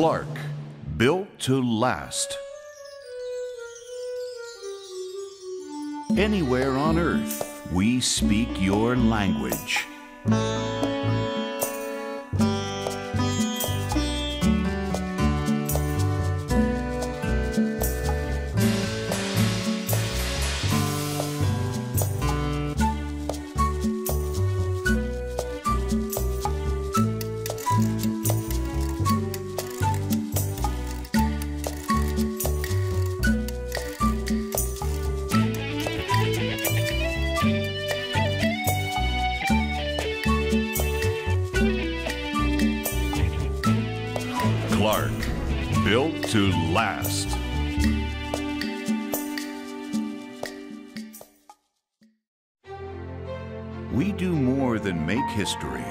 Clark, built to last. Anywhere on earth, we speak your language. Built to last. We do more than make history,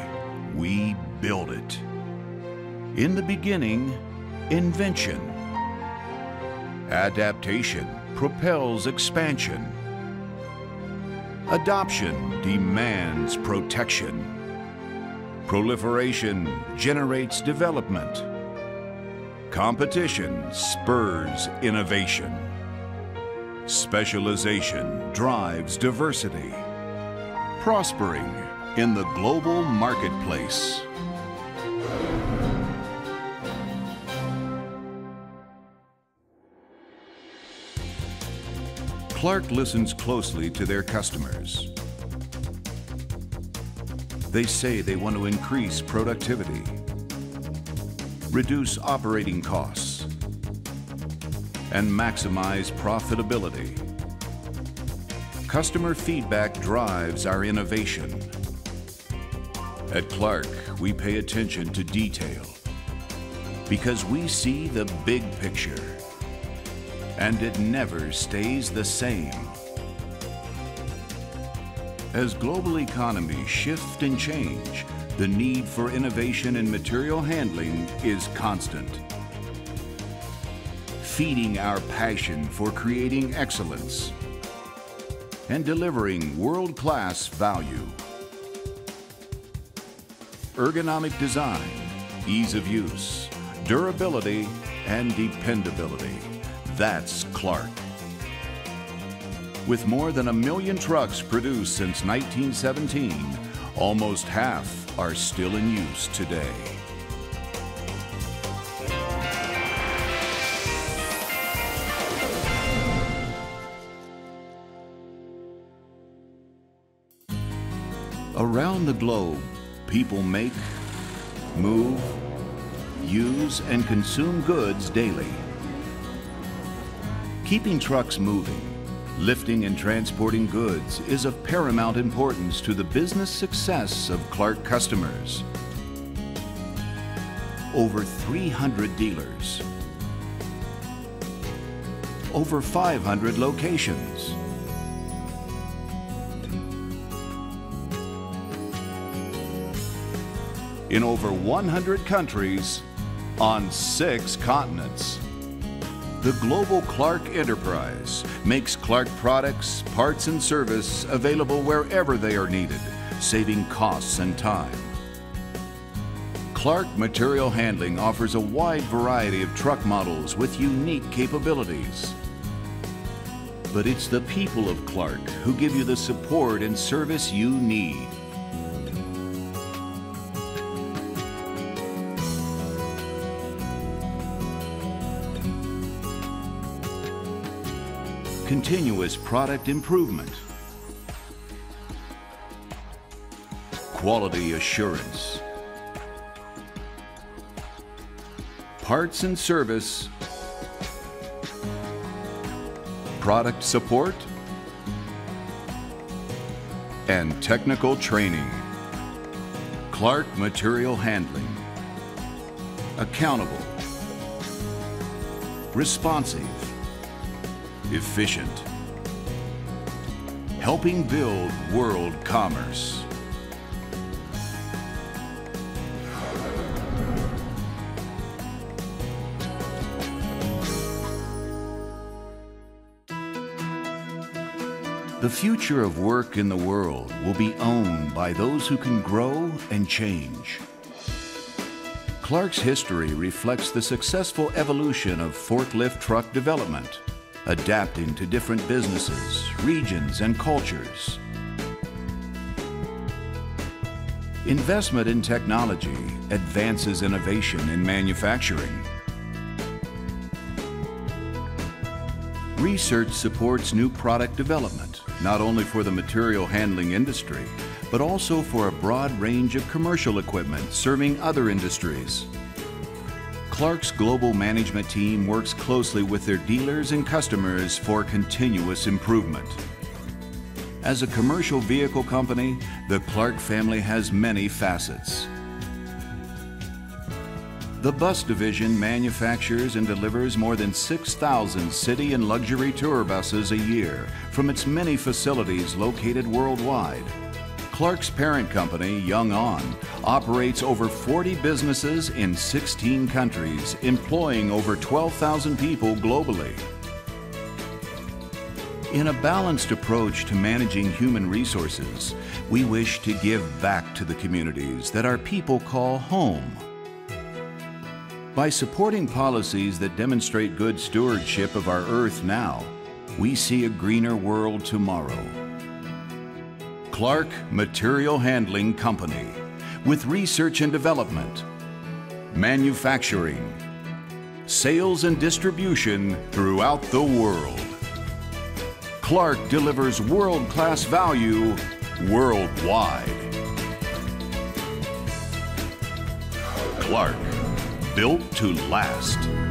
we build it. In the beginning, invention. Adaptation propels expansion. Adoption demands protection. Proliferation generates development. Competition spurs innovation. Specialization drives diversity. Prospering in the global marketplace. Clark listens closely to their customers. They say they want to increase productivity, reduce operating costs, and maximize profitability. Customer feedback drives our innovation. At Clark, we pay attention to detail because we see the big picture and it never stays the same. As global economies shift and change, the need for innovation in material handling is constant. Feeding our passion for creating excellence and delivering world-class value. Ergonomic design, ease of use, durability, and dependability. That's Clark. With more than a million trucks produced since 1917, almost half are still in use today. Around the globe, people make, move, use, and consume goods daily. Keeping trucks moving, lifting and transporting goods is of paramount importance to the business success of Clark customers. Over 300 dealers, over 500 locations. In over 100 countries on six continents. The Global Clark Enterprise makes Clark products, parts, and service available wherever they are needed, saving costs and time. Clark Material Handling offers a wide variety of truck models with unique capabilities. But it's the people of Clark who give you the support and service you need. Continuous product improvement, quality assurance, parts and service, product support, and technical training. Clark Material Handling. Accountable. Responsive efficient, helping build world commerce. The future of work in the world will be owned by those who can grow and change. Clark's history reflects the successful evolution of forklift truck development, adapting to different businesses, regions, and cultures. Investment in technology advances innovation in manufacturing. Research supports new product development, not only for the material handling industry, but also for a broad range of commercial equipment serving other industries. Clark's global management team works closely with their dealers and customers for continuous improvement. As a commercial vehicle company, the Clark family has many facets. The bus division manufactures and delivers more than 6,000 city and luxury tour buses a year from its many facilities located worldwide. Clark's parent company, Youngan, operates over 40 businesses in 16 countries, employing over 12,000 people globally. In a balanced approach to managing human resources, we wish to give back to the communities that our people call home. By supporting policies that demonstrate good stewardship of our Earth now, we see a greener world tomorrow. Clark Material Handling Company with research and development, manufacturing, sales and distribution throughout the world. Clark delivers world-class value worldwide. Clark, built to last.